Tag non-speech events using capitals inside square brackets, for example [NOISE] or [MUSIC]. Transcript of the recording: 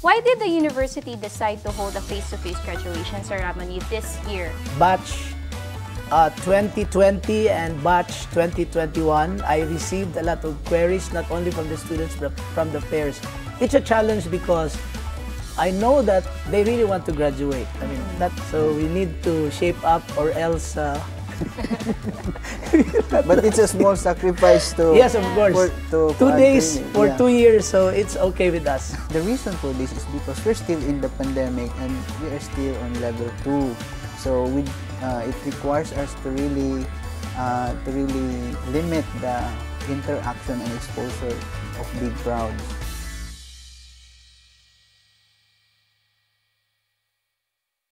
Why did the university decide to hold a face-to-face graduation ceremony this year? batch uh, 2020 and batch 2021, I received a lot of queries, not only from the students, but from the pairs. It's a challenge because I know that they really want to graduate. I mean, that, so we need to shape up or else... Uh, [LAUGHS] But it's a small sacrifice to yes, of course. for- to two days for Yeah. two years, so it's okay with us. The reason for this is because we're still in the pandemic and we are still on level two. So we, uh, it requires us to really, uh, to really limit the interaction and exposure of big crowds.